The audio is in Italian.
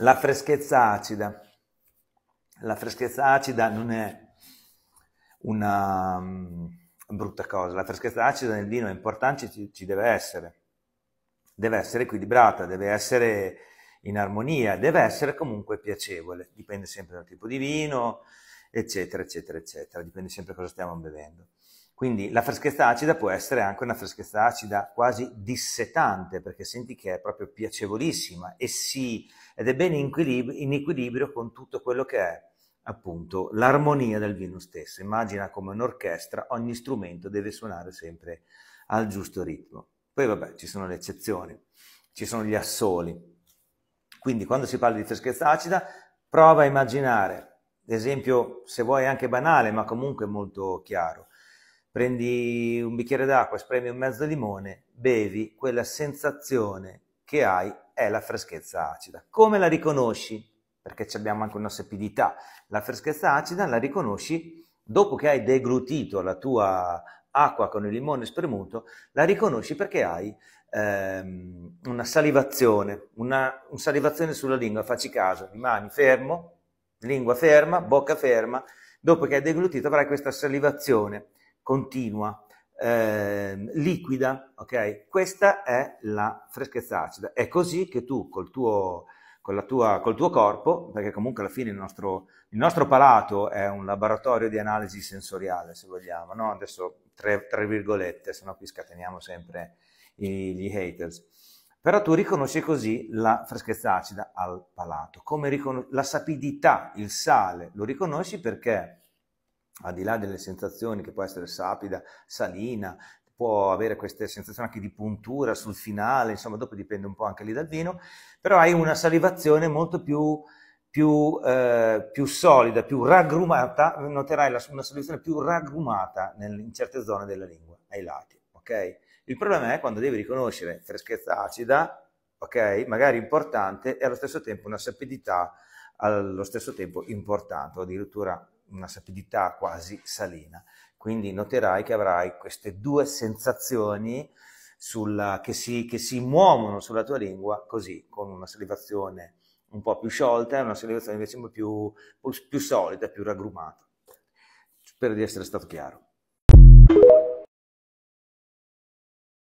La freschezza acida. La freschezza acida non è una um, brutta cosa. La freschezza acida nel vino è importante, ci, ci deve essere. Deve essere equilibrata, deve essere in armonia, deve essere comunque piacevole. Dipende sempre dal tipo di vino, eccetera, eccetera, eccetera. Dipende sempre cosa stiamo bevendo. Quindi la freschezza acida può essere anche una freschezza acida quasi dissetante, perché senti che è proprio piacevolissima e si, ed è bene in equilibrio, in equilibrio con tutto quello che è appunto l'armonia del vino stesso. Immagina come un'orchestra, ogni strumento deve suonare sempre al giusto ritmo. Poi vabbè, ci sono le eccezioni, ci sono gli assoli. Quindi quando si parla di freschezza acida, prova a immaginare, esempio se vuoi anche banale, ma comunque molto chiaro prendi un bicchiere d'acqua, spremi un mezzo limone, bevi, quella sensazione che hai è la freschezza acida. Come la riconosci? Perché abbiamo anche una sapidità. La freschezza acida la riconosci dopo che hai deglutito la tua acqua con il limone spremuto, la riconosci perché hai ehm, una salivazione, una, una salivazione sulla lingua, facci caso, rimani fermo, lingua ferma, bocca ferma, dopo che hai deglutito avrai questa salivazione continua, eh, liquida, ok? Questa è la freschezza acida. È così che tu col tuo, tua, col tuo corpo, perché comunque alla fine il nostro, il nostro, palato è un laboratorio di analisi sensoriale, se vogliamo, no? Adesso tre, tre virgolette, se no qui scateniamo sempre i, gli haters. Però tu riconosci così la freschezza acida al palato, come la sapidità, il sale, lo riconosci perché al di là delle sensazioni che può essere sapida, salina, può avere queste sensazioni anche di puntura sul finale, insomma dopo dipende un po' anche lì dal vino, però hai una salivazione molto più, più, eh, più solida, più raggrum,ata noterai la, una salivazione più raggumata nel, in certe zone della lingua, ai lati, ok? Il problema è quando devi riconoscere freschezza acida, ok? Magari importante e allo stesso tempo una sapidità allo stesso tempo importante, o addirittura una sapidità quasi salina. Quindi noterai che avrai queste due sensazioni sulla, che, si, che si muovono sulla tua lingua così, con una salivazione un po' più sciolta e una salivazione invece più, più solida, più raggrumata. Spero di essere stato chiaro.